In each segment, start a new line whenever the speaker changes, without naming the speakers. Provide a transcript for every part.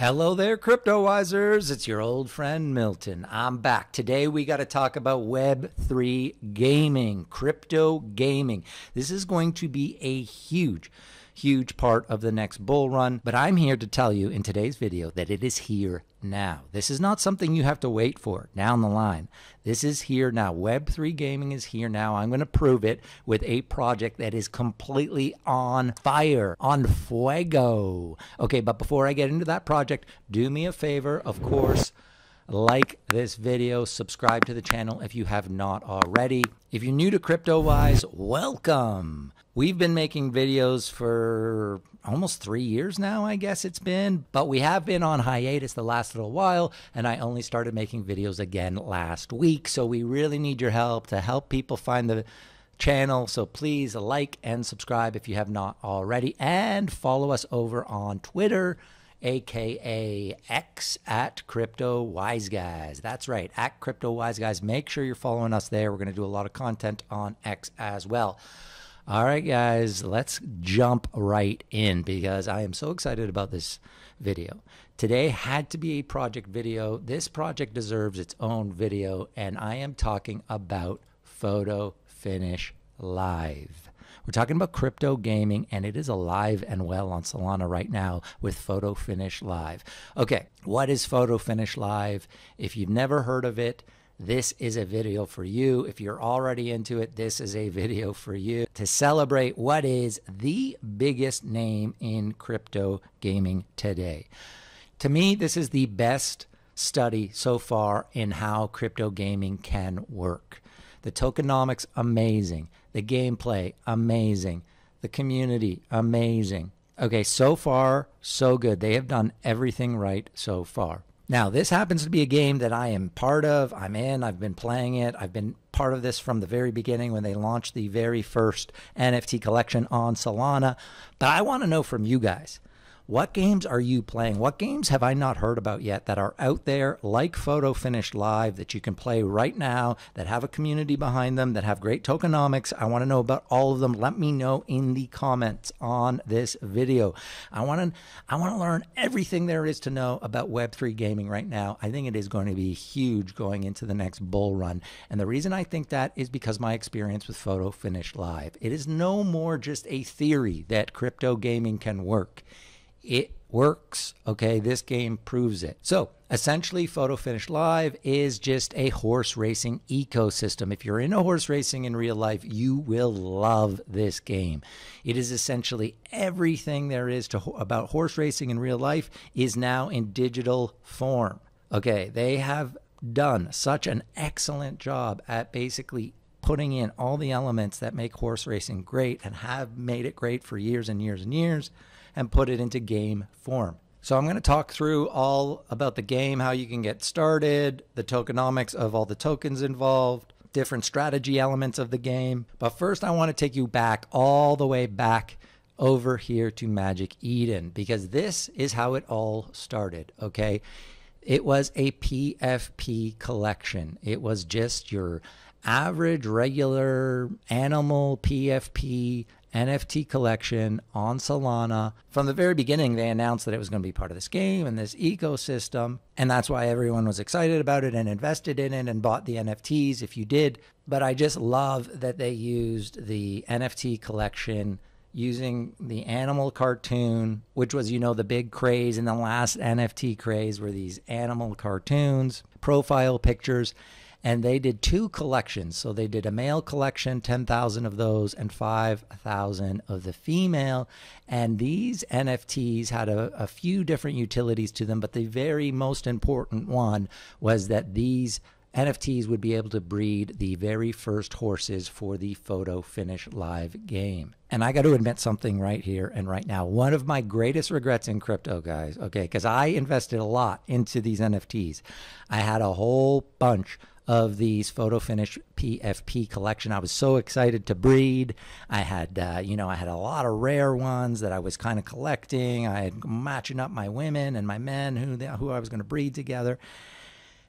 Hello there, crypto wisers. It's your old friend Milton. I'm back. Today we got to talk about Web3 gaming, crypto gaming. This is going to be a huge, huge part of the next bull run, but I'm here to tell you in today's video that it is here now. This is not something you have to wait for down the line. This is here now. Web3 gaming is here now. I'm going to prove it with a project that is completely on fire, on fuego. Okay, but before I get into that project, do me a favor, of course like this video, subscribe to the channel if you have not already. If you're new to CryptoWise, welcome. We've been making videos for almost three years now, I guess it's been, but we have been on hiatus the last little while, and I only started making videos again last week. So we really need your help to help people find the channel. So please like and subscribe if you have not already, and follow us over on Twitter aka X at Crypto Wise Guys. That's right, at Crypto Wise Guys. Make sure you're following us there. We're going to do a lot of content on X as well. All right, guys, let's jump right in because I am so excited about this video. Today had to be a project video. This project deserves its own video, and I am talking about Photo Finish Live. We're talking about crypto gaming, and it is alive and well on Solana right now with Photo Finish Live. Okay, what is Photo Finish Live? If you've never heard of it, this is a video for you. If you're already into it, this is a video for you to celebrate what is the biggest name in crypto gaming today. To me, this is the best study so far in how crypto gaming can work. The tokenomics, amazing. The gameplay, amazing. The community, amazing. Okay, so far, so good. They have done everything right so far. Now, this happens to be a game that I am part of. I'm in. I've been playing it. I've been part of this from the very beginning when they launched the very first NFT collection on Solana. But I want to know from you guys what games are you playing? What games have I not heard about yet that are out there like Photo Finish Live that you can play right now that have a community behind them, that have great tokenomics? I want to know about all of them. Let me know in the comments on this video. I want to I want to learn everything there is to know about Web3 gaming right now. I think it is going to be huge going into the next bull run. And the reason I think that is because my experience with Photo Finish Live. It is no more just a theory that crypto gaming can work. It works. Okay, this game proves it. So essentially, Photo Finish Live is just a horse racing ecosystem. If you're into horse racing in real life, you will love this game. It is essentially everything there is to about horse racing in real life is now in digital form. Okay, they have done such an excellent job at basically putting in all the elements that make horse racing great and have made it great for years and years and years and put it into game form. So I'm going to talk through all about the game, how you can get started, the tokenomics of all the tokens involved, different strategy elements of the game. But first, I want to take you back all the way back over here to Magic Eden because this is how it all started, okay? It was a PFP collection. It was just your average, regular animal PFP NFT collection on Solana. From the very beginning, they announced that it was going to be part of this game and this ecosystem. And that's why everyone was excited about it and invested in it and bought the NFTs if you did. But I just love that they used the NFT collection using the animal cartoon, which was, you know, the big craze in the last NFT craze were these animal cartoons, profile pictures and they did two collections. So they did a male collection, 10,000 of those, and 5,000 of the female. And these NFTs had a, a, few different utilities to them, but the very most important one was that these NFTs would be able to breed the very first horses for the photo finish live game. And I got to admit something right here and right now. One of my greatest regrets in crypto, guys, okay, because I invested a lot into these NFTs. I had a whole bunch of these photo finish PFP collection. I was so excited to breed. I had, uh, you know, I had a lot of rare ones that I was kind of collecting. I had matching up my women and my men who they, who I was going to breed together.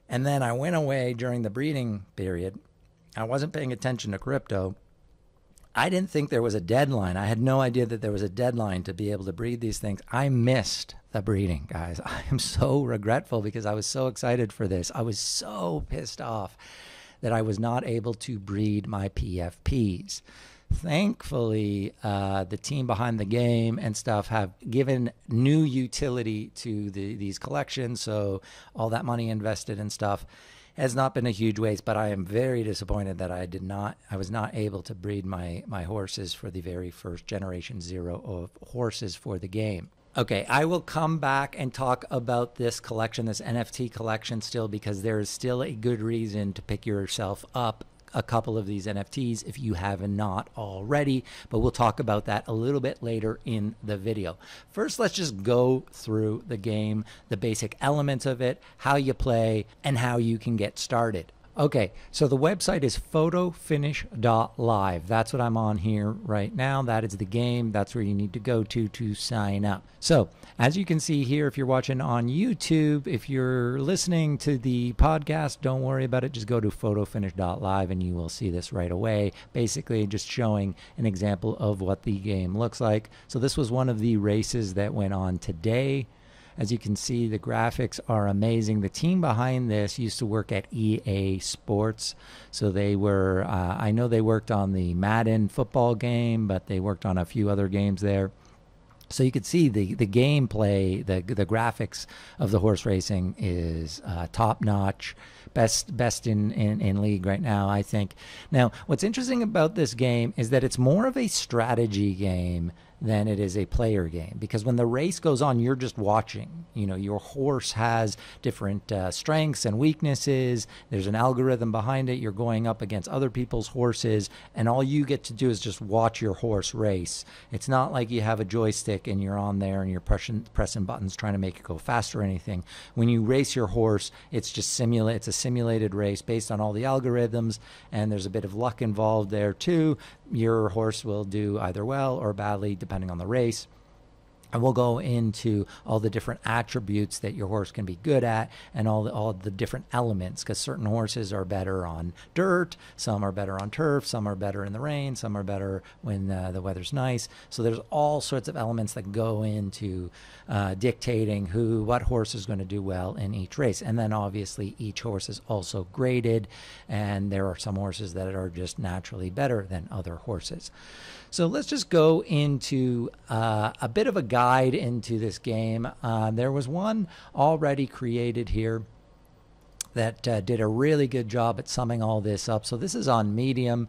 And then I went away during the breeding period. I wasn't paying attention to crypto. I didn't think there was a deadline. I had no idea that there was a deadline to be able to breed these things. I missed the breeding, guys. I am so regretful because I was so excited for this. I was so pissed off that I was not able to breed my PFPs. Thankfully, uh, the team behind the game and stuff have given new utility to the, these collections. So all that money invested and stuff has not been a huge waste, but I am very disappointed that I did not, I was not able to breed my, my horses for the very first generation zero of horses for the game. Okay, I will come back and talk about this collection, this NFT collection still, because there is still a good reason to pick yourself up a couple of these NFTs if you have not already, but we'll talk about that a little bit later in the video. First, let's just go through the game, the basic elements of it, how you play, and how you can get started. Okay, so the website is photofinish.live. That's what I'm on here right now. That is the game. That's where you need to go to to sign up. So, as you can see here, if you're watching on YouTube, if you're listening to the podcast, don't worry about it. Just go to photofinish.live and you will see this right away. Basically, just showing an example of what the game looks like. So, this was one of the races that went on today. As you can see, the graphics are amazing. The team behind this used to work at EA Sports. So they were, uh, I know they worked on the Madden football game, but they worked on a few other games there. So you could see the the gameplay, the the graphics of the horse racing is uh, top notch, best best in, in in league right now, I think. Now, what's interesting about this game is that it's more of a strategy game than it is a player game. Because when the race goes on you're just watching. You know your horse has different uh, strengths and weaknesses. There's an algorithm behind it. You're going up against other people's horses and all you get to do is just watch your horse race. It's not like you have a joystick and you're on there and you're pressing pressing buttons trying to make it go faster or anything. When you race your horse it's just simulate it's a simulated race based on all the algorithms and there's a bit of luck involved there too. Your horse will do either well or badly depending on the race. And we'll go into all the different attributes that your horse can be good at and all the, all the different elements because certain horses are better on dirt, some are better on turf, some are better in the rain, some are better when uh, the weather's nice. So there's all sorts of elements that go into uh, dictating who, what horse is going to do well in each race. And then obviously each horse is also graded and there are some horses that are just naturally better than other horses. So let's just go into uh, a bit of a guide into this game. Uh, there was one already created here that uh, did a really good job at summing all this up. So this is on Medium.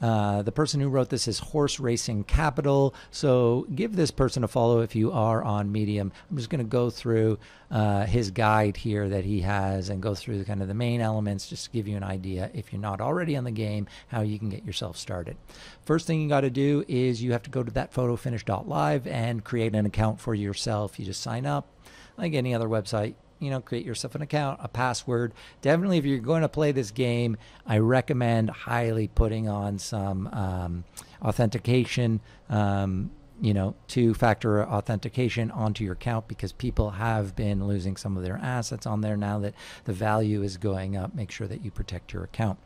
Uh, the person who wrote this is Horse Racing Capital. So give this person a follow if you are on Medium. I'm just going to go through uh, his guide here that he has and go through the kind of the main elements just to give you an idea, if you're not already on the game, how you can get yourself started. First thing you got to do is you have to go to that photofinish.live and create an account for yourself. You just sign up like any other website you know, create yourself an account, a password. Definitely, if you're going to play this game, I recommend highly putting on some um, authentication. Um, you know, two factor authentication onto your account because people have been losing some of their assets on there now that the value is going up. Make sure that you protect your account.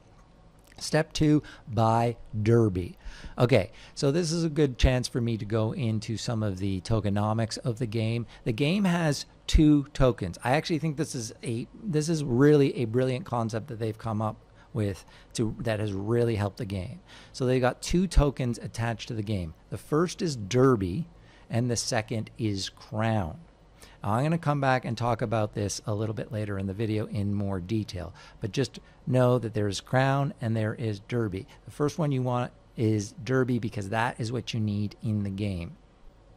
Step two, buy Derby. Okay, so this is a good chance for me to go into some of the tokenomics of the game. The game has two tokens. I actually think this is a this is really a brilliant concept that they've come up with to that has really helped the game. So they got two tokens attached to the game. The first is Derby and the second is Crown. I'm going to come back and talk about this a little bit later in the video in more detail. But just know that there is Crown and there is Derby. The first one you want is Derby because that is what you need in the game.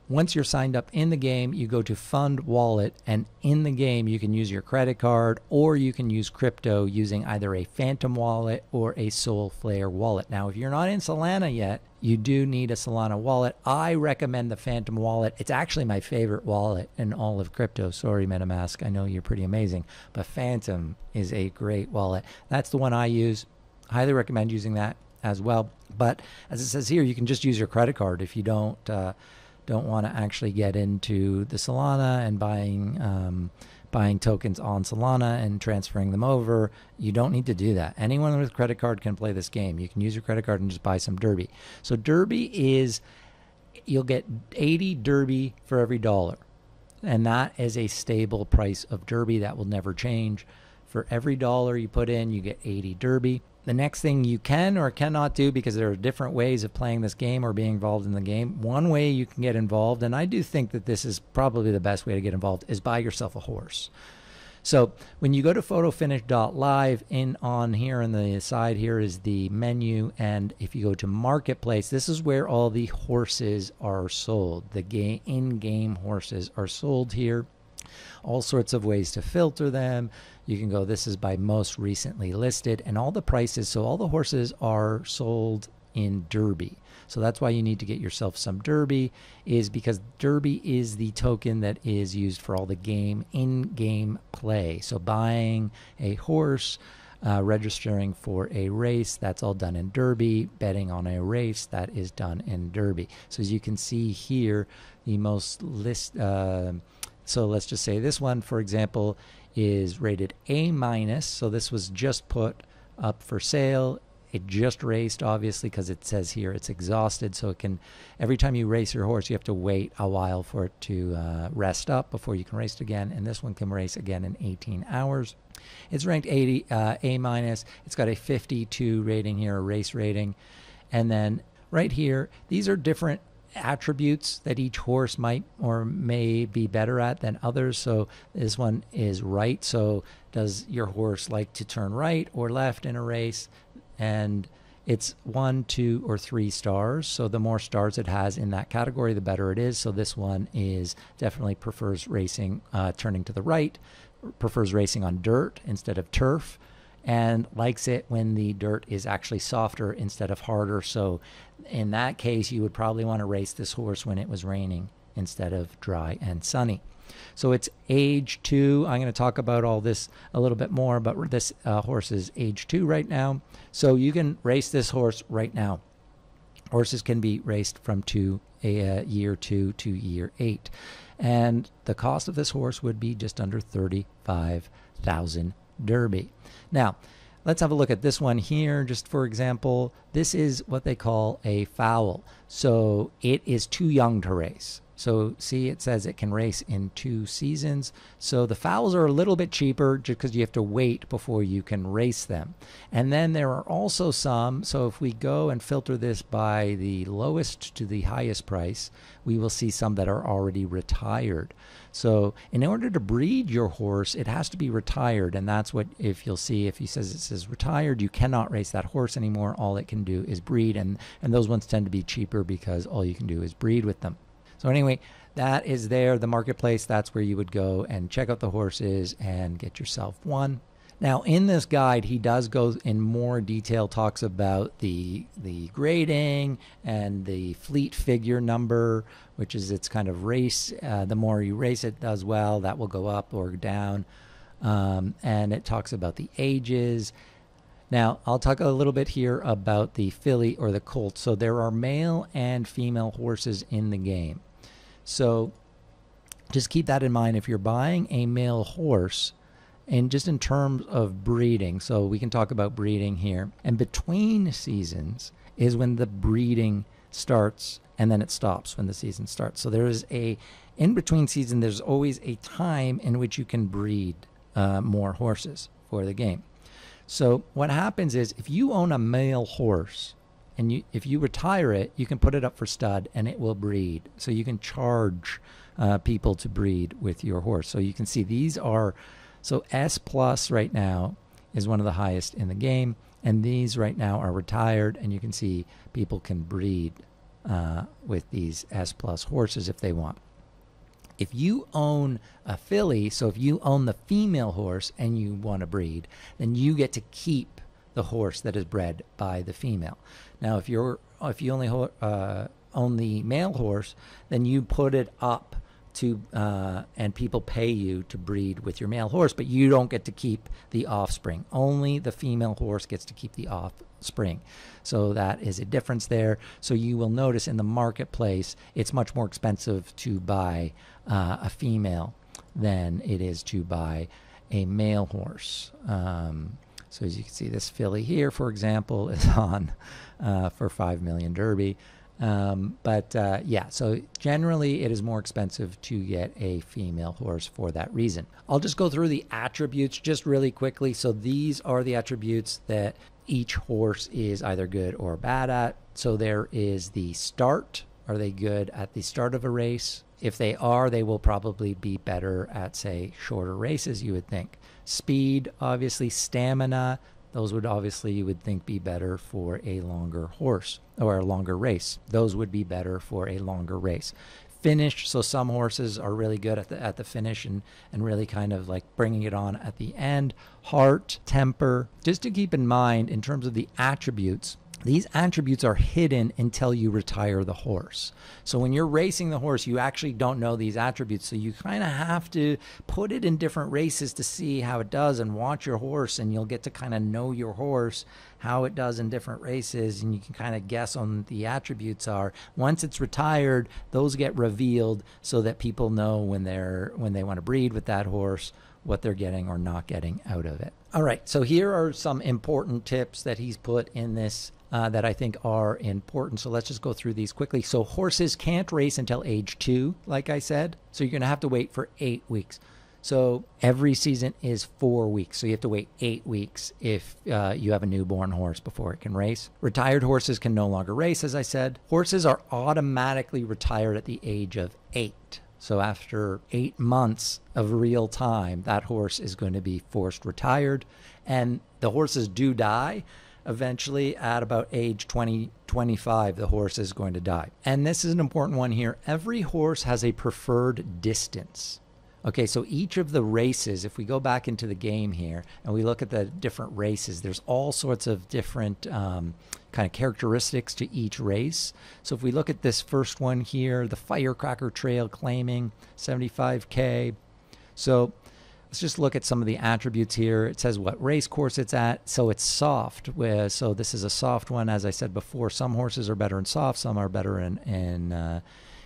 Once you're signed up in the game, you go to Fund Wallet, and in the game, you can use your credit card or you can use crypto using either a Phantom wallet or a Solflare wallet. Now, if you're not in Solana yet, you do need a Solana wallet. I recommend the Phantom wallet. It's actually my favorite wallet in all of crypto. Sorry, MetaMask. I know you're pretty amazing, but Phantom is a great wallet. That's the one I use. Highly recommend using that as well. But as it says here, you can just use your credit card if you don't. Uh, don't want to actually get into the Solana and buying um, buying tokens on Solana and transferring them over. You don't need to do that. Anyone with credit card can play this game. You can use your credit card and just buy some Derby. So Derby is you'll get 80 Derby for every dollar. And that is a stable price of Derby that will never change. For every dollar you put in, you get 80 Derby. The next thing you can or cannot do, because there are different ways of playing this game or being involved in the game, one way you can get involved, and I do think that this is probably the best way to get involved, is buy yourself a horse. So when you go to photofinish.live, in on here on the side here is the menu, and if you go to marketplace, this is where all the horses are sold. The game in-game horses are sold here. All sorts of ways to filter them. You can go, this is by most recently listed, and all the prices. So all the horses are sold in Derby. So that's why you need to get yourself some Derby, is because Derby is the token that is used for all the game in game play. So buying a horse, uh, registering for a race, that's all done in Derby. Betting on a race, that is done in Derby. So as you can see here, the most list. Uh, so let's just say this one, for example, is rated A minus. So this was just put up for sale it just raced, obviously, because it says here it's exhausted. So it can, every time you race your horse, you have to wait a while for it to uh, rest up before you can race it again. And this one can race again in 18 hours. It's ranked 80 uh, A minus. It's got a 52 rating here, a race rating. And then right here, these are different attributes that each horse might or may be better at than others. So this one is right. So does your horse like to turn right or left in a race? and it's one, two, or three stars. So the more stars it has in that category, the better it is. So this one is definitely prefers racing, uh, turning to the right, prefers racing on dirt instead of turf, and likes it when the dirt is actually softer instead of harder. So in that case, you would probably want to race this horse when it was raining instead of dry and sunny. So it's age two. I'm going to talk about all this a little bit more, but this uh, horse is age two right now. So you can race this horse right now. Horses can be raced from two a, uh, year two to year eight. And the cost of this horse would be just under 35,000 Derby. Now, let's have a look at this one here. Just for example, this is what they call a foal. So it is too young to race. So see, it says it can race in two seasons. So the foals are a little bit cheaper just because you have to wait before you can race them. And then there are also some. So if we go and filter this by the lowest to the highest price, we will see some that are already retired. So in order to breed your horse, it has to be retired. And that's what, if you'll see, if he says it says retired, you cannot race that horse anymore. All it can do is breed. And, and those ones tend to be cheaper because all you can do is breed with them. So anyway, that is there, the marketplace. That's where you would go and check out the horses and get yourself one. Now, in this guide, he does go in more detail, talks about the the grading and the fleet figure number, which is its kind of race. Uh, the more you race it does well, that will go up or down. Um, and it talks about the ages. Now, I'll talk a little bit here about the filly or the colt. So there are male and female horses in the game. So just keep that in mind if you're buying a male horse and just in terms of breeding. So we can talk about breeding here. And between seasons is when the breeding starts and then it stops when the season starts. So there is a in between season there's always a time in which you can breed uh, more horses for the game. So what happens is if you own a male horse and you, if you retire it, you can put it up for stud and it will breed. So you can charge uh, people to breed with your horse. So you can see these are so S plus right now is one of the highest in the game, and these right now are retired, and you can see people can breed uh, with these S plus horses if they want. If you own a filly, so if you own the female horse and you want to breed, then you get to keep the horse that is bred by the female. Now, if you're if you only uh, own the male horse, then you put it up to uh, and people pay you to breed with your male horse, but you don't get to keep the offspring. Only the female horse gets to keep the offspring. So that is a difference there. So you will notice in the marketplace, it's much more expensive to buy uh, a female than it is to buy a male horse. Um, so as you can see, this filly here, for example, is on uh, for five million Derby. Um, but uh, yeah, so generally it is more expensive to get a female horse for that reason. I'll just go through the attributes just really quickly. So these are the attributes that each horse is either good or bad at. So there is the start. Are they good at the start of a race? If they are, they will probably be better at, say, shorter races, you would think. Speed, obviously, stamina, those would obviously, you would think, be better for a longer horse or a longer race. Those would be better for a longer race. Finish, so some horses are really good at the at the finish and and really kind of like bringing it on at the end. Heart, temper, just to keep in mind in terms of the attributes these attributes are hidden until you retire the horse. So when you're racing the horse, you actually don't know these attributes. So you kind of have to put it in different races to see how it does and watch your horse, and you'll get to kind of know your horse, how it does in different races, and you can kind of guess on the attributes are. Once it's retired, those get revealed so that people know when they're when they want to breed with that horse what they're getting or not getting out of it. All right, so here are some important tips that he's put in this uh, that I think are important. So let's just go through these quickly. So horses can't race until age two, like I said. So you're going to have to wait for eight weeks. So every season is four weeks. So you have to wait eight weeks if uh, you have a newborn horse before it can race. Retired horses can no longer race, as I said. Horses are automatically retired at the age of eight. So after eight months of real time, that horse is going to be forced retired. And the horses do die eventually at about age 20 25 the horse is going to die. And this is an important one here. Every horse has a preferred distance. Okay so each of the races if we go back into the game here and we look at the different races there's all sorts of different um, kind of characteristics to each race. So if we look at this first one here the firecracker trail claiming 75k so Let's just look at some of the attributes here. It says what race course it's at. So it's soft. So this is a soft one. As I said before, some horses are better in soft, some are better in, in, uh,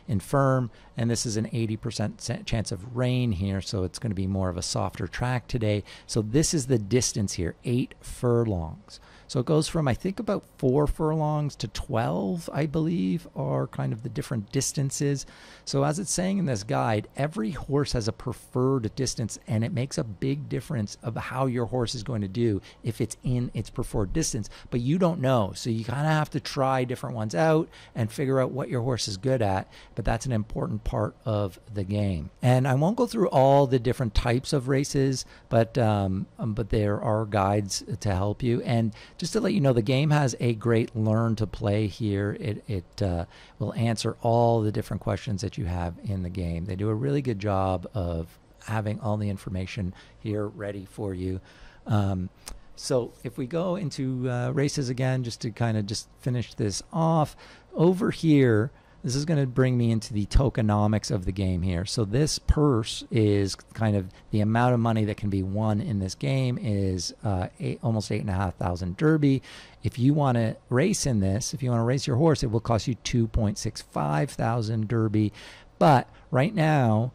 in firm. And this is an 80% chance of rain here. So it's going to be more of a softer track today. So this is the distance here, eight furlongs. So it goes from, I think, about four furlongs to 12, I believe, are kind of the different distances. So, as it's saying in this guide, every horse has a preferred distance, and it makes a big difference of how your horse is going to do if it's in its preferred distance. But you don't know. So, you kind of have to try different ones out and figure out what your horse is good at. But that's an important part of the game. And I won't go through all the different types of races, but, um, but there are guides to help you. And just to let you know, the game has a great learn to play here. It, it uh, will answer all the different questions that you have in the game. They do a really good job of having all the information here ready for you. Um, so if we go into uh, races again, just to kind of just finish this off, over here, this is going to bring me into the tokenomics of the game here. So this purse is kind of the amount of money that can be won in this game is uh, eight, almost eight and a half thousand derby. If you want to race in this, if you want to race your horse, it will cost you two point six five thousand derby. But right now,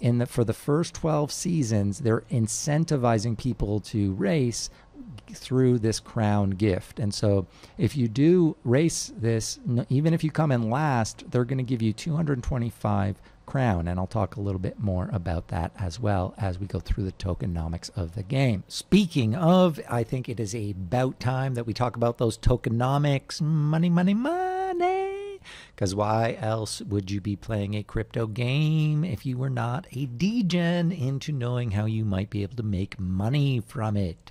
in the for the first 12 seasons they're incentivizing people to race through this crown gift. And so if you do race this, even if you come in last, they're going to give you 225 crown. And I'll talk a little bit more about that as well as we go through the tokenomics of the game. Speaking of, I think it is about time that we talk about those tokenomics. Money, money, money. Because why else would you be playing a crypto game if you were not a degen into knowing how you might be able to make money from it?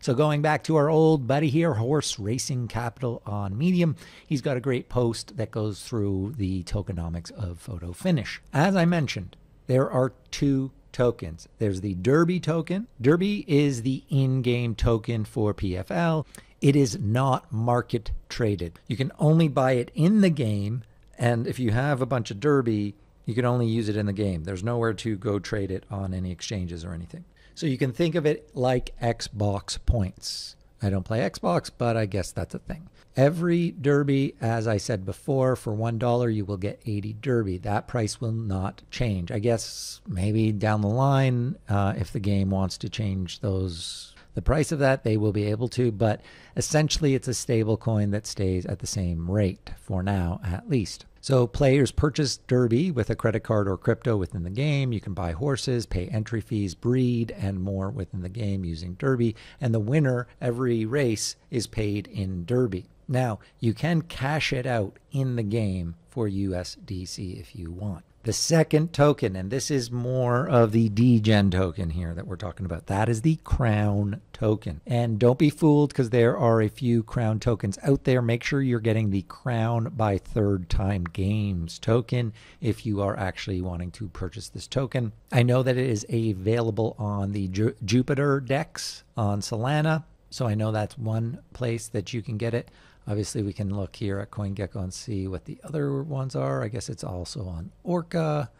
So going back to our old buddy here, Horse Racing Capital on Medium, he's got a great post that goes through the tokenomics of photo finish. As I mentioned, there are two tokens. There's the Derby token. Derby is the in-game token for PFL. It is not market traded. You can only buy it in the game, and if you have a bunch of Derby, You can only use it in the game. There's nowhere to go trade it on any exchanges or anything. So you can think of it like Xbox points. I don't play Xbox, but I guess that's a thing. Every derby, as I said before, for $1, you will get 80 derby. That price will not change. I guess maybe down the line, uh, if the game wants to change those the price of that, they will be able to, but essentially it's a stable coin that stays at the same rate for now, at least. So players purchase Derby with a credit card or crypto within the game. You can buy horses, pay entry fees, breed, and more within the game using Derby. And the winner every race is paid in Derby. Now, you can cash it out in the game for USDC if you want. The second token, and this is more of the degen token here that we're talking about, that is the crown token. And don't be fooled because there are a few crown tokens out there. Make sure you're getting the crown by third time games token if you are actually wanting to purchase this token. I know that it is available on the Ju- Jupiter DEX on Solana. So I know that's one place that you can get it. Obviously, we can look here at CoinGecko and see what the other ones are. I guess it's also on Orca.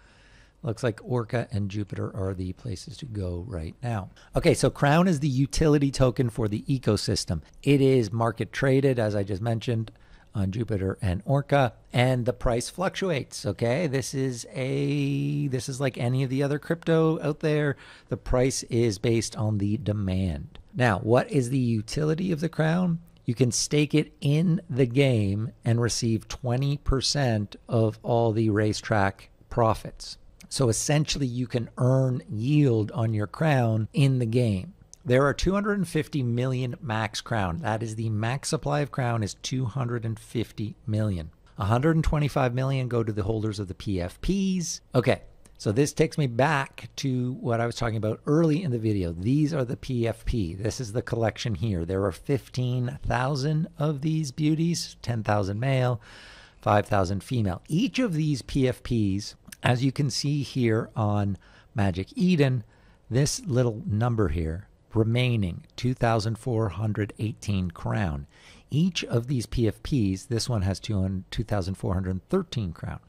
Looks like Orca and Jupiter are the places to go right now. Okay, so Crown is the utility token for the ecosystem. It is market traded, as I just mentioned, on Jupiter and Orca, and the price fluctuates. Okay, this is a this is like any of the other crypto out there. The price is based on the demand. Now, what is the utility of the Crown? You can stake it in the game and receive 20% of all the racetrack profits. So essentially, you can earn yield on your crown in the game. There are 250 million max crown. That is the max supply of crown is 250 million. 125 million go to the holders of the PFPs. Okay, so this takes me back to what I was talking about early in the video. These are the PFP. This is the collection here. There are 15,000 of these beauties, 10,000 male, 5,000 female. Each of these PFPs, as you can see here on Magic Eden, this little number here, remaining 2,418 crown. Each of these PFPs, this one has 2,413 crown.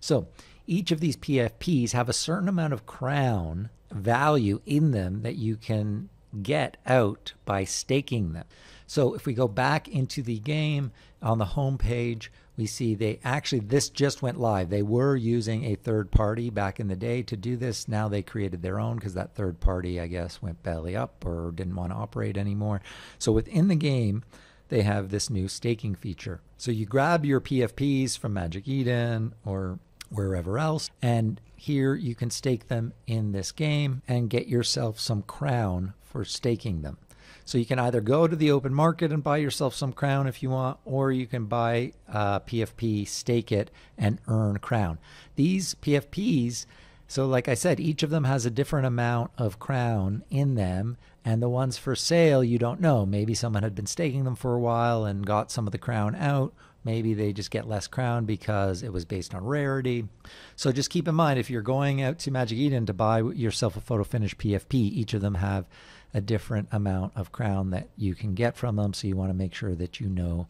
So each of these PFPs have a certain amount of crown value in them that you can get out by staking them. So if we go back into the game on the home page, we see they actually this just went live. They were using a third party back in the day to do this. Now they created their own because that third party, I guess, went belly up or didn't want to operate anymore. So within the game, they have this new staking feature. So you grab your PFPs from Magic Eden or wherever else. And here you can stake them in this game and get yourself some crown for staking them. So you can either go to the open market and buy yourself some crown if you want, or you can buy uh, PFP, stake it, and earn crown. These PFPs, so like I said, each of them has a different amount of crown in them. And the ones for sale, you don't know. Maybe someone had been staking them for a while and got some of the crown out, Maybe they just get less crown because it was based on rarity. So just keep in mind if you're going out to Magic Eden to buy yourself a photo finish PFP, each of them have a different amount of crown that you can get from them. So you want to make sure that you know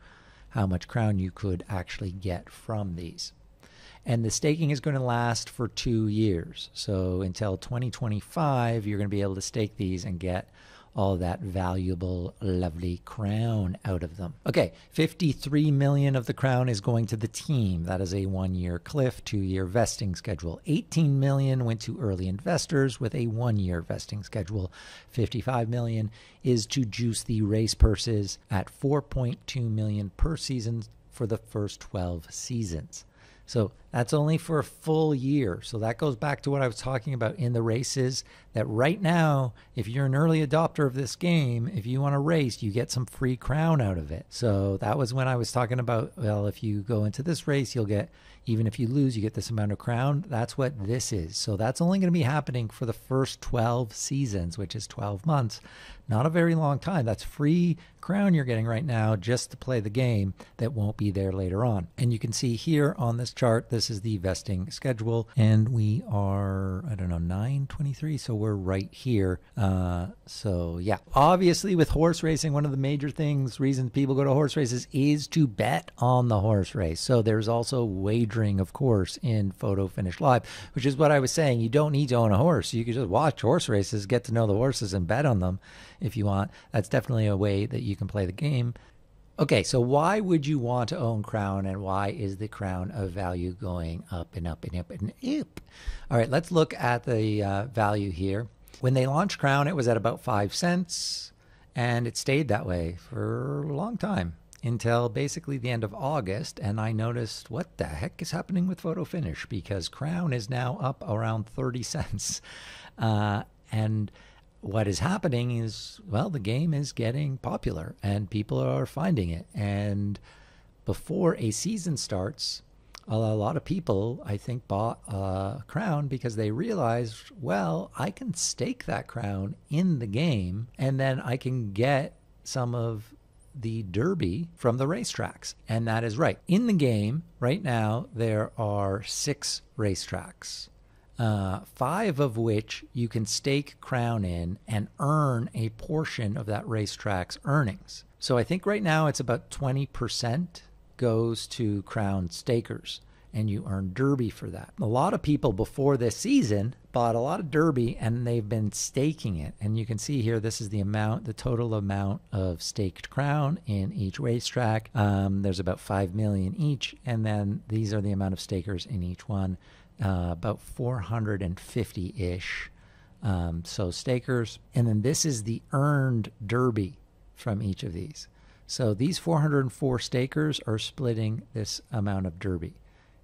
how much crown you could actually get from these. And the staking is going to last for two years. So until 2025, you're going to be able to stake these and get all that valuable, lovely crown out of them. Okay, 53 million of the crown is going to the team. That is a one year cliff, two year vesting schedule. 18 million went to early investors with a one year vesting schedule. 55 million is to juice the race purses at 4.2 million per season for the first 12 seasons. So that's only for a full year. So that goes back to what I was talking about in the races that right now, if you're an early adopter of this game, if you want to race, you get some free crown out of it. So that was when I was talking about, well, if you go into this race, you'll get, even if you lose, you get this amount of crown. That's what this is. So that's only going to be happening for the first 12 seasons, which is 12 months. Not a very long time. That's free crown you're getting right now just to play the game that won't be there later on. And you can see here on this chart, this is the vesting schedule, and we are I don't know 923, so we're right here. Uh, so yeah, obviously with horse racing, one of the major things reasons people go to horse races is to bet on the horse race. So there's also wagering, of course, in Photo Finish Live, which is what I was saying. You don't need to own a horse; you can just watch horse races, get to know the horses, and bet on them if you want. That's definitely a way that you can play the game. Okay, so why would you want to own Crown and why is the Crown of value going up and up and up and up? All right, let's look at the uh, value here. When they launched Crown, it was at about five cents and it stayed that way for a long time until basically the end of August. And I noticed what the heck is happening with Photo Finish because Crown is now up around 30 cents. Uh, and what is happening is, well, the game is getting popular and people are finding it. And before a season starts, a lot of people, I think, bought a crown because they realized, well, I can stake that crown in the game and then I can get some of the Derby from the racetracks. And that is right. In the game, right now, there are six racetracks uh, five of which you can stake crown in and earn a portion of that racetrack's earnings. So I think right now it's about 20% goes to crown stakers and you earn derby for that. A lot of people before this season bought a lot of derby and they've been staking it. And you can see here this is the amount, the total amount of staked crown in each racetrack. Um, there's about 5 million each and then these are the amount of stakers in each one uh, about 450 ish. Um, so stakers. And then this is the earned derby from each of these. So these 404 stakers are splitting this amount of derby.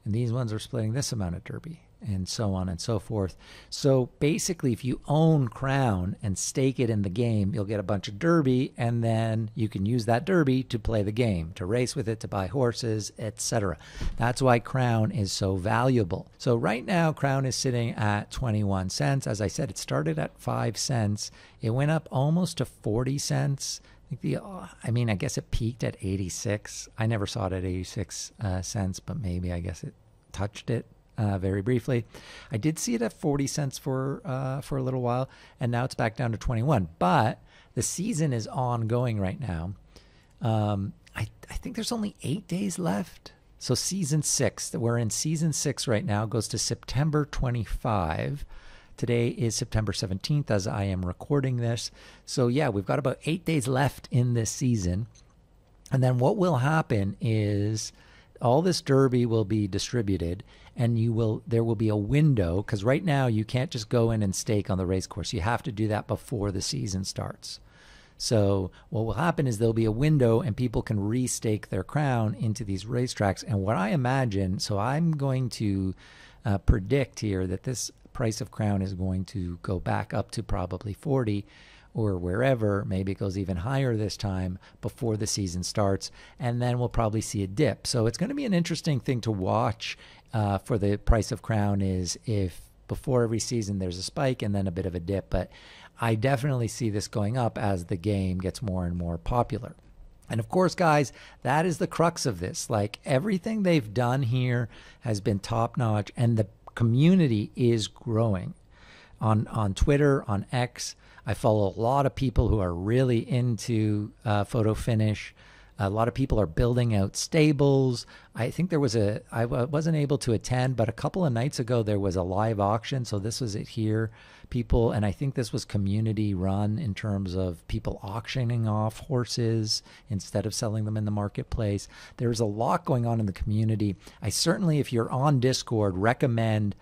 And these ones are splitting this amount of derby and so on and so forth. So basically, if you own Crown and stake it in the game, you'll get a bunch of Derby, and then you can use that Derby to play the game, to race with it, to buy horses, etc. That's why Crown is so valuable. So right now, Crown is sitting at 21 cents. As I said, it started at 5 cents. It went up almost to 40 cents. I, the, uh, I mean, I guess it peaked at 86. I never saw it at 86 uh, cents, but maybe I guess it touched it uh, very briefly. I did see it at 40 cents for uh, for a little while, and now it's back down to 21. But the season is ongoing right now. Um, I, I think there's only eight days left. So season six, we're in season six right now, goes to September 25. Today is September 17th as I am recording this. So yeah, we've got about eight days left in this season. And then what will happen is all this derby will be distributed and you will there will be a window because right now you can't just go in and stake on the race course you have to do that before the season starts so what will happen is there'll be a window and people can restake their crown into these racetracks and what i imagine so i'm going to uh, predict here that this price of crown is going to go back up to probably 40 or wherever. Maybe it goes even higher this time before the season starts, and then we'll probably see a dip. So it's going to be an interesting thing to watch uh, for the price of crown is if before every season there's a spike and then a bit of a dip. But I definitely see this going up as the game gets more and more popular. And of course, guys, that is the crux of this. Like everything they've done here has been top notch, and the community is growing on on Twitter, on X. I follow a lot of people who are really into uh, photo finish. A lot of people are building out stables. I think there was a, I wasn't able to attend, but a couple of nights ago there was a live auction. So this was it here. People, and I think this was community run in terms of people auctioning off horses instead of selling them in the marketplace. There's a lot going on in the community. I certainly, if you're on Discord, recommend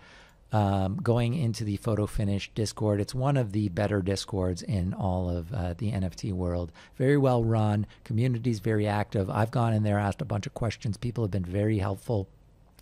um, going into the photo finish discord. It's one of the better discords in all of uh, the nft world. Very well run. Community's very active. I've gone in there asked a bunch of questions. People have been very helpful.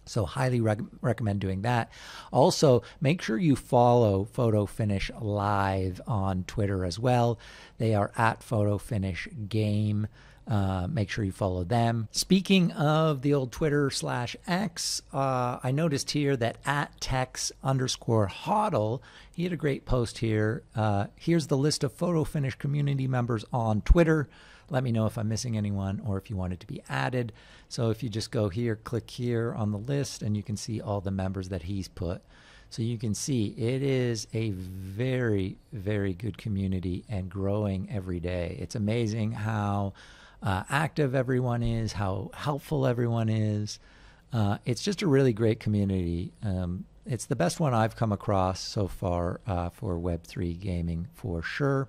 So highly rec- recommend doing that. Also make sure you follow photo finish live on twitter as well. They are at photo finish game Uh, make sure you follow them. Speaking of the old Twitter slash X, uh, I noticed here that at Tex underscore Hodl, he had a great post here. Uh, here's the list of Photo Finish community members on Twitter. Let me know if I'm missing anyone or if you wanted to be added. So if you just go here, click here on the list, and you can see all the members that he's put. So you can see it is a very, very good community and growing every day. It's amazing how uh, active everyone is, how helpful everyone is. Uh, it's just a really great community. Um, it's the best one I've come across so far uh, for Web3 gaming for sure.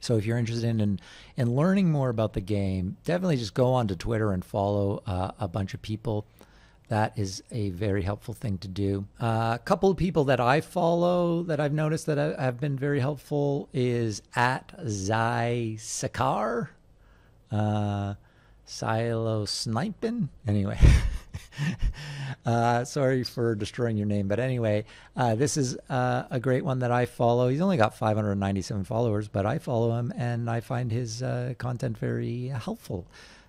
So if you're interested in in learning more about the game, definitely just go onto Twitter and follow uh, a bunch of people. That is a very helpful thing to do. Uh, a couple of people that I follow that I've noticed that have been very helpful is at Zai Sakar uh, Silo Sniping. Anyway, uh, sorry for destroying your name, but anyway, uh, this is uh, a great one that I follow. He's only got 597 followers, but I follow him and I find his uh, content very helpful.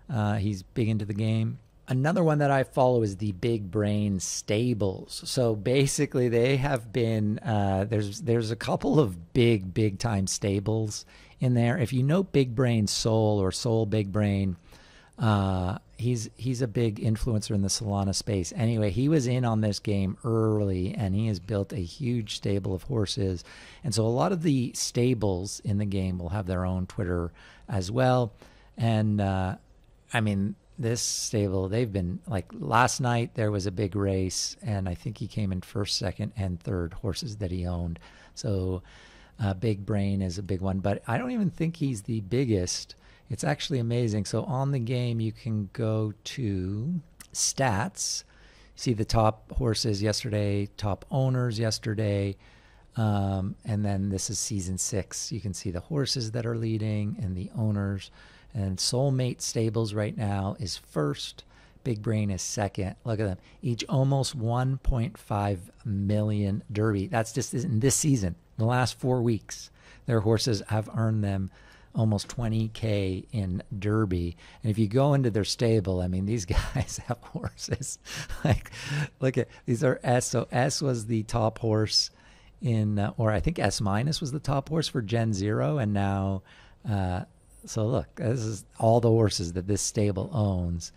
Uh, he's big into the game. Another one that I follow is the Big Brain Stables. So basically, they have been uh, there's there's a couple of big big time stables in there. If you know Big Brain Sol or Sol Big Brain, uh, he's he's a big influencer in the Solana space. Anyway, he was in on this game early, and he has built a huge stable of horses. And so a lot of the stables in the game will have their own Twitter as well. And uh, I mean, this stable they've been like last night there was a big race and i think he came in first second and third horses that he owned so uh, big brain is a big one but i don't even think he's the biggest it's actually amazing so on the game you can go to stats see the top horses yesterday top owners yesterday um, and then this is season six you can see the horses that are leading and the owners and Soulmate Stables right now is first. Big Brain is second. Look at them. Each almost 1.5 million Derby. That's just in this season, the last four weeks. Their horses have earned them almost 20k in Derby. And if you go into their stable, I mean, these guys have horses. like, look at these are S. So S was the top horse in, uh, or I think S minus was the top horse for Gen Zero, and now uh, so look, this is all the horses that this stable owns.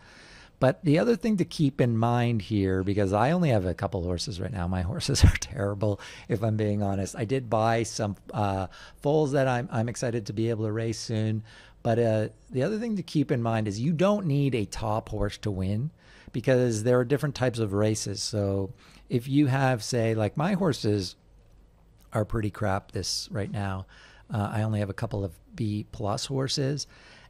But the other thing to keep in mind here, because I only have a couple horses right now, my horses are terrible, if I'm being honest. I did buy some uh, foals that I'm, I'm excited to be able to race soon. But uh, the other thing to keep in mind is you don't need a top horse to win because there are different types of races. So if you have, say, like my horses are pretty crap this right now. Uh, I only have a couple of B plus horses,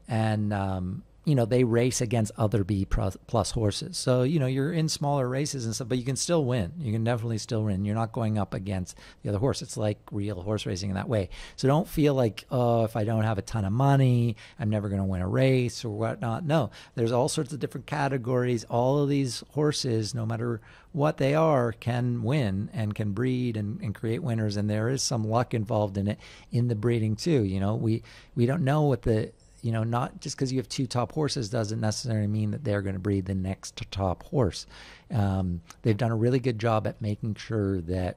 and um, you know they race against other B plus horses. So you know you're in smaller races and stuff, but you can still win. You can definitely still win. You're not going up against the other horse. It's like real horse racing in that way. So don't feel like oh if I don't have a ton of money, I'm never going to win a race or whatnot. No, there's all sorts of different categories. All of these horses, no matter what they are, can win and can breed and, and create winners. And there is some luck involved in it in the breeding too. You know we we don't know what the you know, not just because you have two top horses doesn't necessarily mean that they're going to breed the next top horse. Um, they've done a really good job at making sure that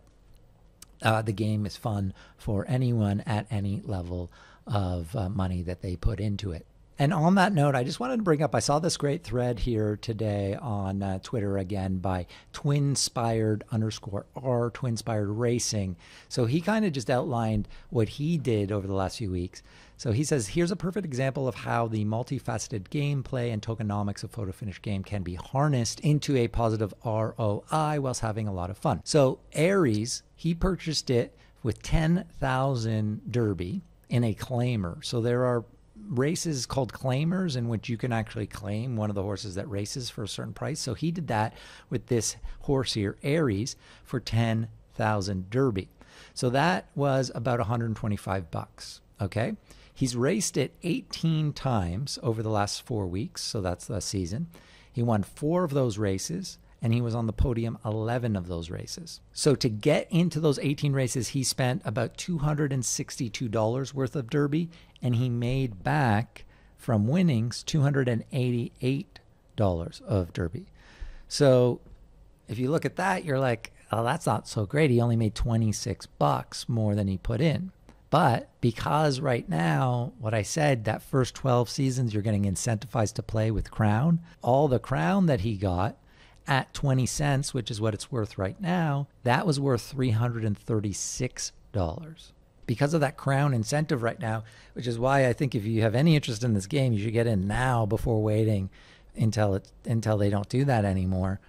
uh, the game is fun for anyone at any level of uh, money that they put into it. And on that note, I just wanted to bring up I saw this great thread here today on uh, Twitter again by Twinspired underscore R Twinspired Racing. So he kind of just outlined what he did over the last few weeks. So he says, here's a perfect example of how the multifaceted gameplay and tokenomics of Photo Finish game can be harnessed into a positive ROI whilst having a lot of fun. So Aries, he purchased it with 10,000 Derby in a claimer. So there are races called claimers in which you can actually claim one of the horses that races for a certain price. So he did that with this horse here, Aries, for 10,000 Derby. So that was about 125 bucks. Okay. He's raced it 18 times over the last four weeks. So that's the season. He won four of those races and he was on the podium 11 of those races. So to get into those 18 races, he spent about $262 worth of Derby and he made back from winnings $288 of Derby. So if you look at that, you're like, oh, that's not so great. He only made 26 bucks more than he put in. But because right now, what I said, that first 12 seasons, you're getting incentivized to play with Crown, all the Crown that he got at 20 cents, which is what it's worth right now, that was worth $336. Because of that Crown incentive right now, which is why I think if you have any interest in this game, you should get in now before waiting until it until they don't do that anymore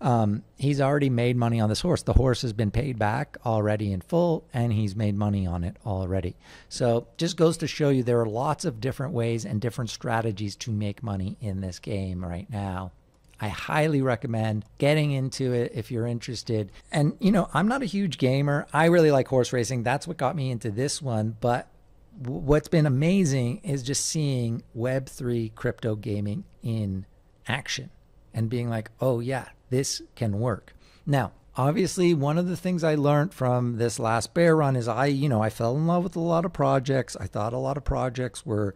um, he's already made money on this horse. The horse has been paid back already in full, and he's made money on it already. So, just goes to show you there are lots of different ways and different strategies to make money in this game right now. I highly recommend getting into it if you're interested. And, you know, I'm not a huge gamer. I really like horse racing. That's what got me into this one. But what's been amazing is just seeing Web3 crypto gaming in action and being like, oh, yeah, this can work. Now, obviously, one of the things I learned from this last bear run is I, you know, I fell in love with a lot of projects. I thought a lot of projects were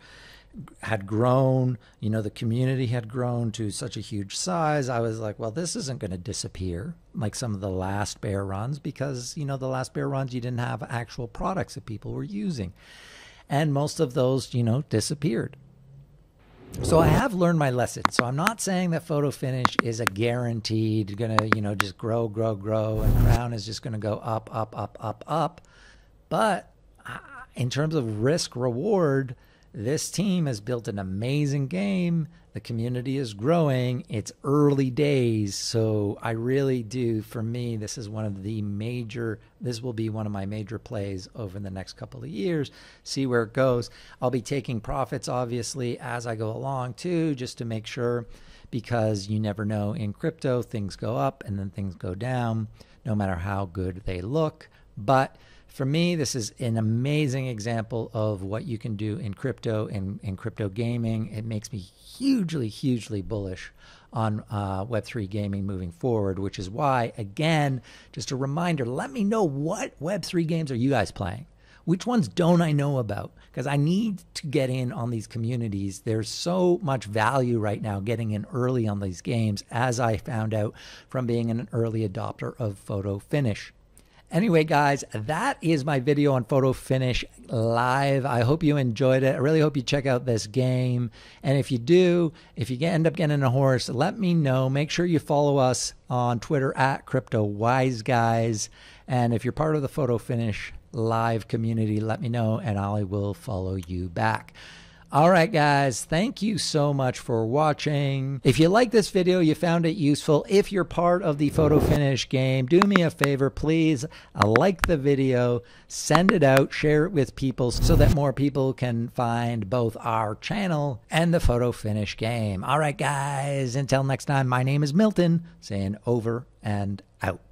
had grown, you know, the community had grown to such a huge size. I was like, well, this isn't going to disappear like some of the last bear runs because, you know, the last bear runs you didn't have actual products that people were using. And most of those, you know, disappeared. So I have learned my lesson. So I'm not saying that photo finish is a guaranteed gonna, you know, just grow, grow, grow, and crown is just gonna go up, up, up, up, up. But uh, in terms of risk reward, this team has built an amazing game. The community is growing. It's early days. So I really do, for me, this is one of the major, this will be one of my major plays over the next couple of years. See where it goes. I'll be taking profits, obviously, as I go along, too, just to make sure, because you never know in crypto, things go up and then things go down, no matter how good they look. But for me, this is an amazing example of what you can do in crypto and in, crypto gaming. It makes me hugely, hugely bullish on uh, Web3 gaming moving forward, which is why, again, just a reminder let me know what Web3 games are you guys playing? Which ones don't I know about? Because I need to get in on these communities. There's so much value right now getting in early on these games, as I found out from being an early adopter of Photo Finish. Anyway, guys, that is my video on Photo Finish Live. I hope you enjoyed it. I really hope you check out this game. And if you do, if you end up getting a horse, let me know. Make sure you follow us on Twitter at Crypto Wise Guys. And if you're part of the Photo Finish Live community, let me know and I will follow you back. All right, guys, thank you so much for watching. If you like this video, you found it useful, if you're part of the photo finish game, do me a favor, please uh, like the video, send it out, share it with people so that more people can find both our channel and the photo finish game. All right, guys, until next time, my name is Milton, saying over and out.